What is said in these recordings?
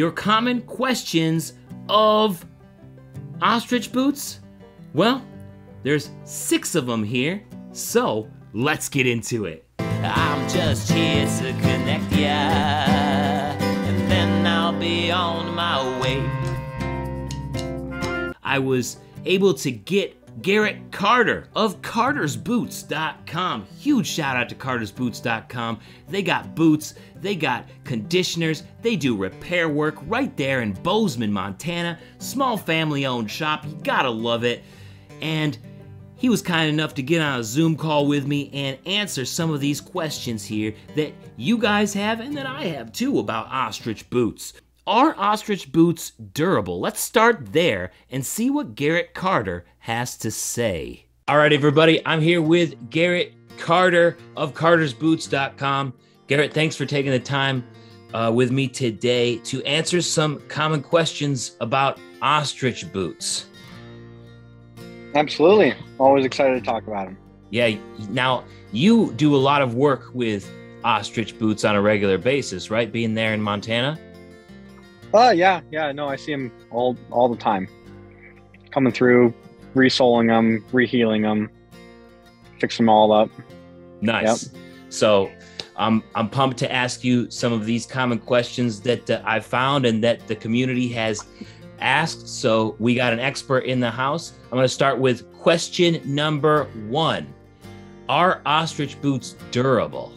your common questions of ostrich boots? Well, there's six of them here, so let's get into it. I'm just here to connect ya, and then I'll be on my way. I was able to get Garrett Carter of cartersboots.com. Huge shout out to cartersboots.com. They got boots, they got conditioners, they do repair work right there in Bozeman, Montana. Small family owned shop, you gotta love it. And he was kind enough to get on a Zoom call with me and answer some of these questions here that you guys have and that I have too about ostrich boots. Are ostrich boots durable? Let's start there and see what Garrett Carter has to say. All right, everybody, I'm here with Garrett Carter of cartersboots.com. Garrett, thanks for taking the time uh, with me today to answer some common questions about ostrich boots. Absolutely. Always excited to talk about them. Yeah, now you do a lot of work with ostrich boots on a regular basis, right? Being there in Montana? Oh yeah, yeah. No, I see them all all the time, coming through, resoling them, reheeling them, fix them all up. Nice. Yep. So, I'm I'm pumped to ask you some of these common questions that uh, I found and that the community has asked. So we got an expert in the house. I'm going to start with question number one: Are ostrich boots durable?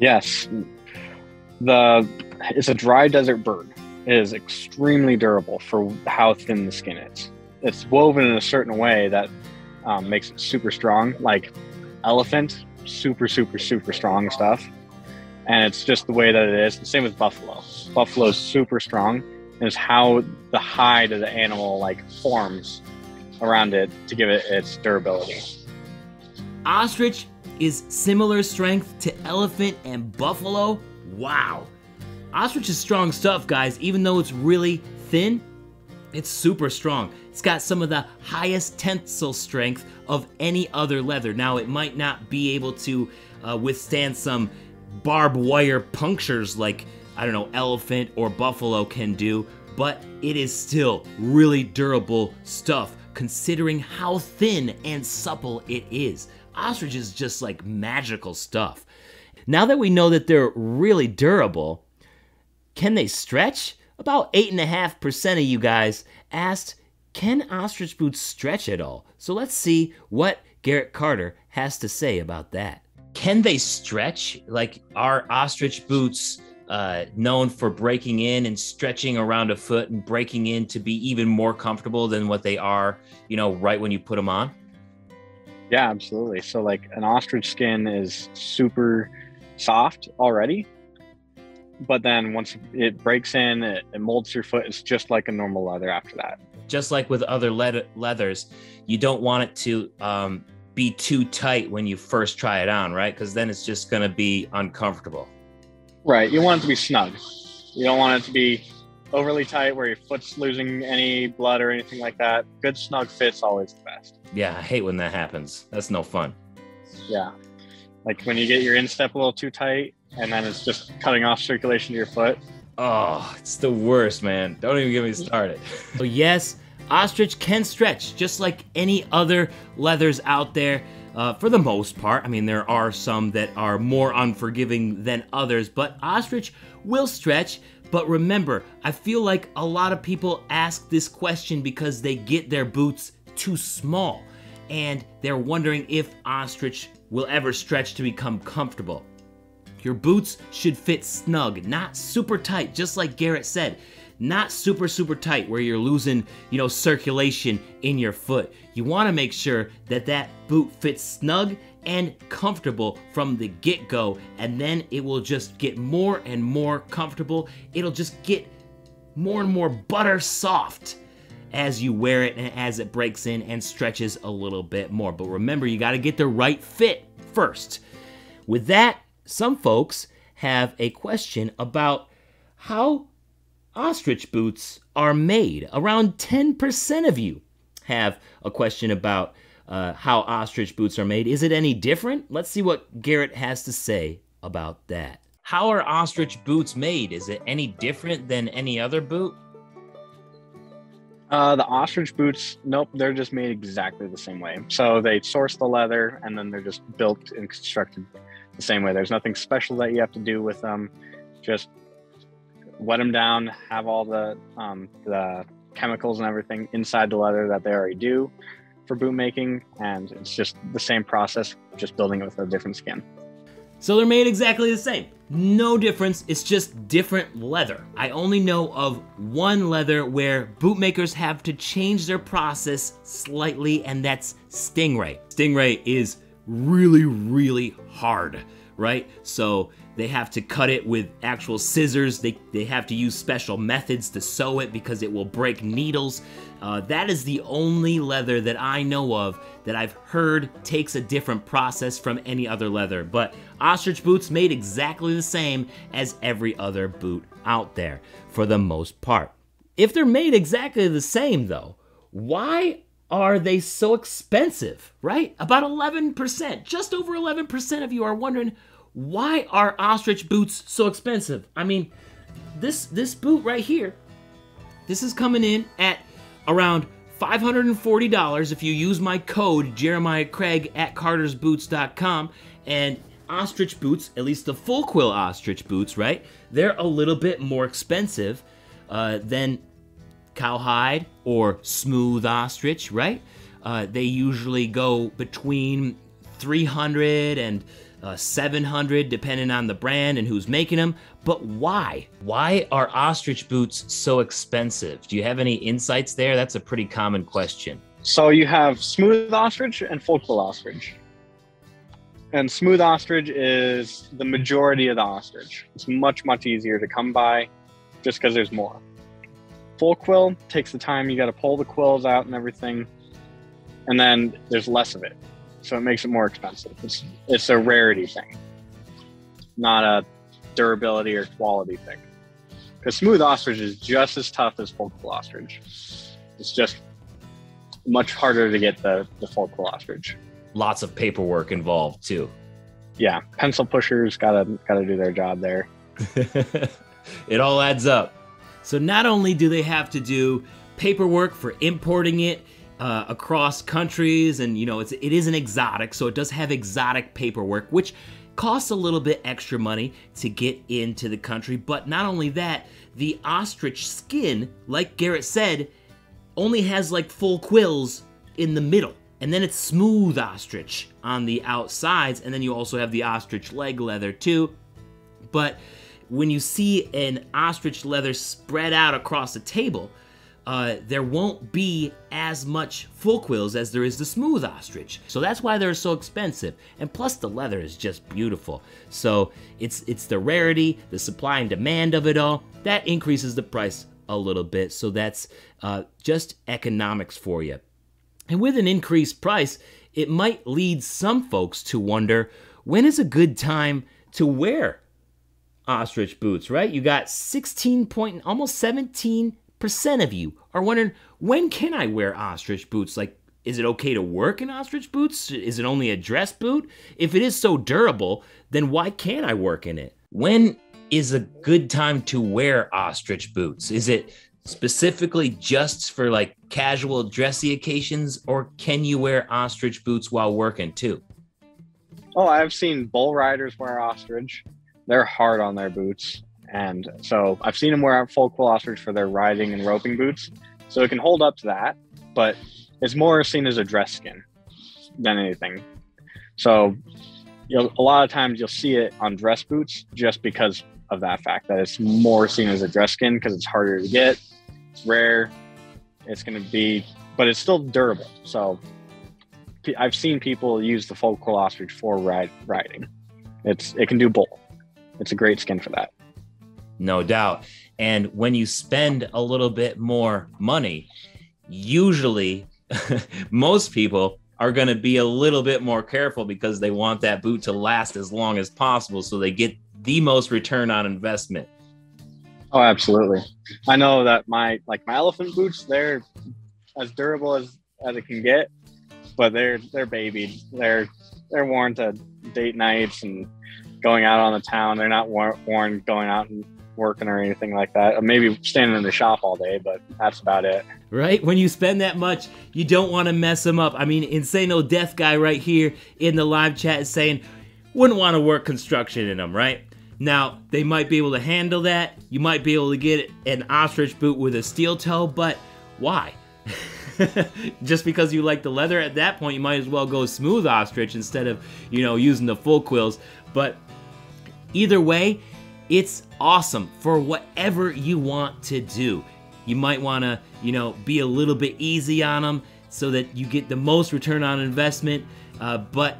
Yes. The it's a dry desert bird is extremely durable for how thin the skin is. It's woven in a certain way that um, makes it super strong, like elephant, super, super, super strong stuff. And it's just the way that it is. The same with buffalo. Buffalo is super strong, and it's how the hide of the animal like forms around it to give it its durability. Ostrich is similar strength to elephant and buffalo. Wow. Ostrich is strong stuff, guys. Even though it's really thin, it's super strong. It's got some of the highest tensile strength of any other leather. Now, it might not be able to uh, withstand some barbed wire punctures like, I don't know, elephant or buffalo can do, but it is still really durable stuff considering how thin and supple it is. Ostrich is just like magical stuff. Now that we know that they're really durable, can they stretch? About 8.5% of you guys asked, can ostrich boots stretch at all? So let's see what Garrett Carter has to say about that. Can they stretch? Like, are ostrich boots uh, known for breaking in and stretching around a foot and breaking in to be even more comfortable than what they are, you know, right when you put them on? Yeah, absolutely. So, like, an ostrich skin is super soft already but then once it breaks in, it, it, molds your foot. It's just like a normal leather after that. Just like with other le- leathers, you don't want it to um, be too tight when you first try it on, right? Because then it's just going to be uncomfortable. Right. You want it to be snug. You don't want it to be overly tight where your foot's losing any blood or anything like that. Good snug fit's always the best. Yeah, I hate when that happens. That's no fun. Yeah. Like when you get your instep a little too tight and then it's just cutting off circulation to your foot. Oh, it's the worst, man. Don't even get me started. so yes, ostrich can stretch just like any other leathers out there. Uh, for the most part, I mean, there are some that are more unforgiving than others, but ostrich will stretch. But remember, I feel like a lot of people ask this question because they get their boots too small and they're wondering if ostrich will ever stretch to become comfortable. Your boots should fit snug, not super tight, just like Garrett said. Not super, super tight where you're losing, you know, circulation in your foot. You want to make sure that that boot fits snug and comfortable from the get go, and then it will just get more and more comfortable. It'll just get more and more butter soft as you wear it and as it breaks in and stretches a little bit more. But remember, you got to get the right fit first. With that, some folks have a question about how ostrich boots are made. Around 10% of you have a question about uh, how ostrich boots are made. Is it any different? Let's see what Garrett has to say about that. how are ostrich boots made? Is it any different than any other boot? Uh, the ostrich boots, nope, they're just made exactly the same way. So they source the leather and then they're just built and constructed the same way. There's nothing special that you have to do with them. Just wet them down, have all the um, the chemicals and everything inside the leather that they already do for boot making, and it's just the same process, just building it with a different skin. So they're made exactly the same. No difference, it's just different leather. I only know of one leather where bootmakers have to change their process slightly, and that's Stingray. Stingray is really, really hard, right? So they have to cut it with actual scissors. They, they have to use special methods to sew it because it will break needles. Uh, that is the only leather that I know of that I've heard takes a different process from any other leather. But ostrich boots made exactly the same as every other boot out there for the most part. If they're made exactly the same though, why are they so expensive, right? About 11%, just over 11% of you are wondering why are ostrich boots so expensive? I mean, this this boot right here, this is coming in at around $540 if you use my code Jeremiah Craig at cartersboots.com and ostrich boots, at least the full quill ostrich boots, right? They're a little bit more expensive uh, than cowhide or smooth ostrich, right? Uh, they usually go between 300 and uh, 700 depending on the brand and who's making them. But why? Why are ostrich boots so expensive? Do you have any insights there? That's a pretty common question. So you have smooth ostrich and full quill ostrich. And smooth ostrich is the majority of the ostrich. It's much, much easier to come by just because there's more. Full quill takes the time, you got to pull the quills out and everything. And then there's less of it so it makes it more expensive. It's it's a rarity thing, not a durability or quality thing. Because smooth ostrich is just as tough as full quill ostrich. It's just much harder to get the the full quill ostrich. Lots of paperwork involved too. Yeah, pencil pushers gotta gotta do their job there. it all adds up. So not only do they have to do paperwork for importing it uh, across countries, and you know it's it is an exotic, so it does have exotic paperwork, which costs a little bit extra money to get into the country. But not only that, the ostrich skin, like Garrett said, only has like full quills in the middle. And then it's smooth ostrich on the outsides, and then you also have the ostrich leg leather too. But when you see an ostrich leather spread out across a table, uh, there won't be as much full quills as there is the smooth ostrich. So that's why they're so expensive. And plus the leather is just beautiful. So it's it's the rarity, the supply and demand of it all, that increases the price a little bit. So that's uh, just economics for you. And with an increased price, it might lead some folks to wonder, when is a good time to wear ostrich boots, right? You got 16 point, almost 17 percent of you are wondering when can I wear ostrich boots? Like, is it okay to work in ostrich boots? Is it only a dress boot? If it is so durable, then why can't I work in it? When is a good time to wear ostrich boots? Is it specifically just for like casual dressy occasions, or can you wear ostrich boots while working too? Oh, I've seen bull riders wear ostrich. They're hard on their boots. And so I've seen them wear full ostrich for their riding and roping boots. So it can hold up to that, but it's more seen as a dress skin than anything. So you'll, a lot of times you'll see it on dress boots just because of that fact that it's more seen as a dress skin because it's harder to get, it's rare, it's going to be, but it's still durable. So I've seen people use the full ostrich for ride, riding. It's it can do both. It's a great skin for that no doubt. And when you spend a little bit more money, usually most people are going to be a little bit more careful because they want that boot to last as long as possible so they get the most return on investment. Oh, absolutely. I know that my like my elephant boots, they're as durable as as it can get, but they're they're babied. They're they're worn to date nights and going out on the town. They're not wor- worn going out and working or anything like that. Uh, maybe standing in the shop all day, but that's about it. Right? When you spend that much, you don't want to mess them up. I mean, Insane Old Death Guy right here in the live chat is saying, wouldn't want to work construction in them, right? Now, they might be able to handle that. You might be able to get an ostrich boot with a steel toe, but why? Just because you like the leather at that point, you might as well go smooth ostrich instead of, you know, using the full quills. But either way, it's awesome for whatever you want to do. You might want to, you know, be a little bit easy on them so that you get the most return on investment. Uh, but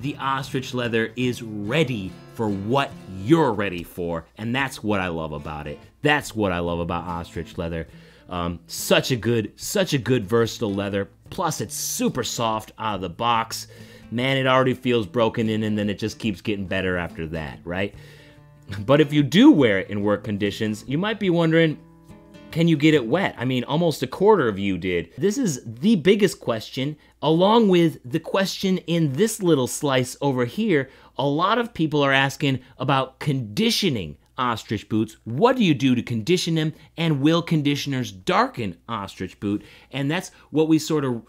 the ostrich leather is ready for what you're ready for, and that's what I love about it. That's what I love about ostrich leather. Um, such a good, such a good versatile leather. Plus, it's super soft out of the box. Man, it already feels broken in, and then it just keeps getting better after that, right? But if you do wear it in work conditions, you might be wondering, can you get it wet? I mean, almost a quarter of you did. This is the biggest question, along with the question in this little slice over here. A lot of people are asking about conditioning ostrich boots. What do you do to condition them? And will conditioners darken ostrich boot? And that's what we sort of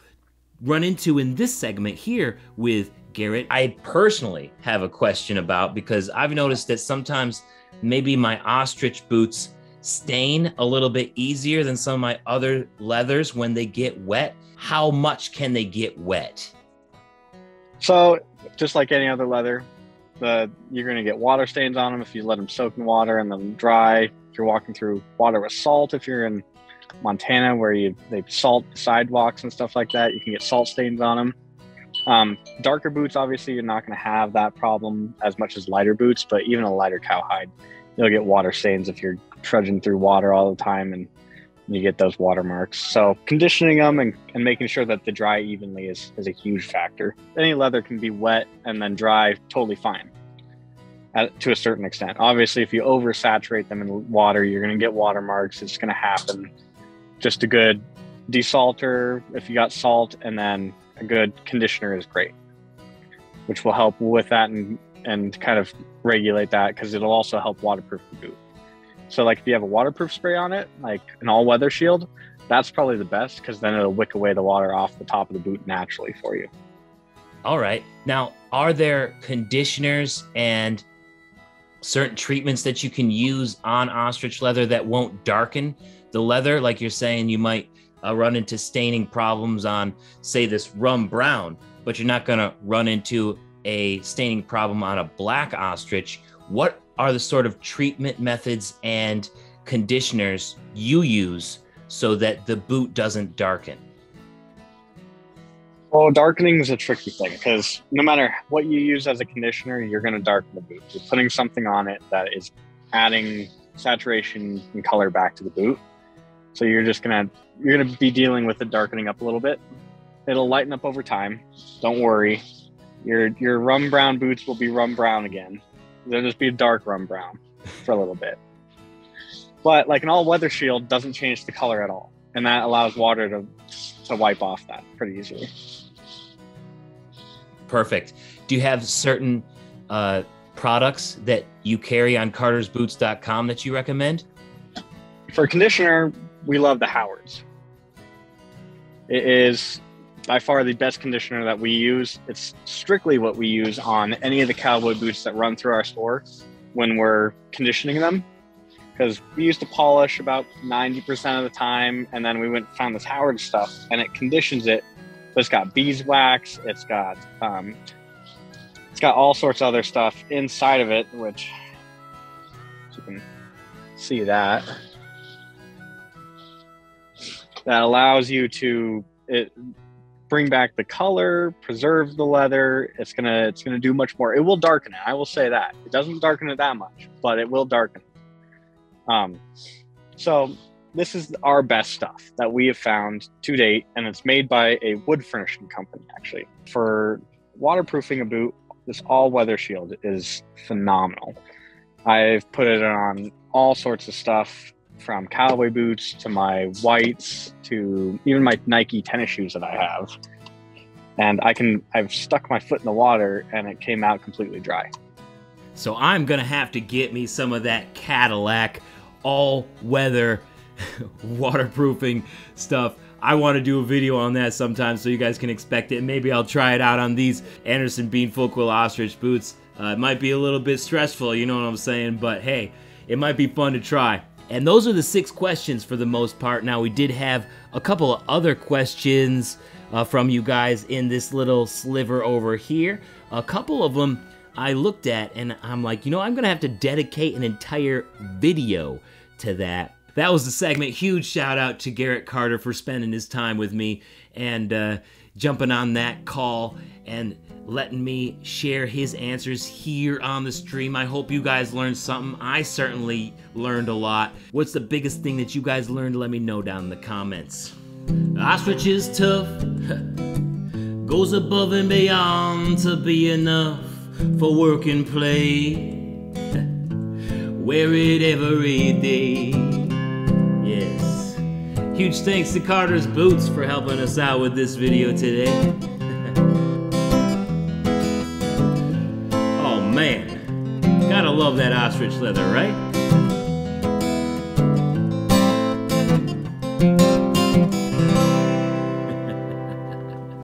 run into in this segment here with Garrett. I personally have a question about because I've noticed that sometimes maybe my ostrich boots stain a little bit easier than some of my other leathers when they get wet. How much can they get wet? So, just like any other leather, the you're going to get water stains on them if you let them soak in water and then dry. If you're walking through water with salt, if you're in Montana where you they salt sidewalks and stuff like that, you can get salt stains on them. Um, darker boots, obviously, you're not going to have that problem as much as lighter boots, but even a lighter cowhide, you'll get water stains if you're trudging through water all the time and you get those watermarks. So conditioning them and, and making sure that they dry evenly is, is a huge factor. Any leather can be wet and then dry totally fine at, to a certain extent. Obviously, if you oversaturate them in water, you're going to get watermarks. It's going to happen. Just a good desalter, if you got salt, and then a good conditioner is great, which will help with that and, and kind of regulate that because it'll also help waterproof the boot. So like if you have a waterproof spray on it, like an all weather shield, that's probably the best because then it'll wick away the water off the top of the boot naturally for you. All right. Now, are there conditioners and certain treatments that you can use on ostrich leather that won't darken the leather? Like you're saying, you might uh, run into staining problems on, say, this rum brown, but you're not going to run into a staining problem on a black ostrich. What are the sort of treatment methods and conditioners you use so that the boot doesn't darken? Well, darkening is a tricky thing because no matter what you use as a conditioner, you're going to darken the boot. You're putting something on it that is adding saturation and color back to the boot. So you're just gonna you're gonna be dealing with it darkening up a little bit. It'll lighten up over time. Don't worry. Your your rum brown boots will be rum brown again. They'll just be a dark rum brown for a little bit. But like an all weather shield doesn't change the color at all. And that allows water to to wipe off that pretty easily. Perfect. Do you have certain uh, products that you carry on cartersboots.com that you recommend? For conditioner, we love the Howards. It is by far the best conditioner that we use. It's strictly what we use on any of the cowboy boots that run through our store when we're conditioning them. Because we used to polish about 90% of the time, and then we went and found this Howard stuff, and it conditions it. But it's got beeswax, it's got um, it's got all sorts of other stuff inside of it, which you can see that that allows you to it, bring back the color, preserve the leather. It's gonna it's gonna do much more. It will darken it. I will say that it doesn't darken it that much, but it will darken. Um, so this is our best stuff that we have found to date, and it's made by a wood furnishing company actually. For waterproofing a boot, this all weather shield is phenomenal. I've put it on all sorts of stuff from cowboy boots to my whites to even my Nike tennis shoes that I have. And I can I've stuck my foot in the water and it came out completely dry. So I'm gonna have to get me some of that Cadillac all-weather waterproofing stuff. I want to do a video on that sometime so you guys can expect it. Maybe I'll try it out on these Anderson Bean Full Quill Ostrich boots. Uh, it might be a little bit stressful, you know what I'm saying, but hey, it might be fun to try. And those are the six questions for the most part. Now, we did have a couple of other questions uh, from you guys in this little sliver over here. A couple of them I looked at and I'm like, you know, I'm to have to dedicate an entire video to that. That was the segment. Huge shout out to Garrett Carter for spending his time with me and uh, jumping on that call and letting me share his answers here on the stream. I hope you guys learned something. I certainly learned a lot. What's the biggest thing that you guys learned? Let me know down in the comments. Ostrich is tough, goes above and beyond to be enough for work and play. Wear it every day. Yes. Huge thanks to Carter's Boots for helping us out with this video today. oh man, gotta love that ostrich leather, right?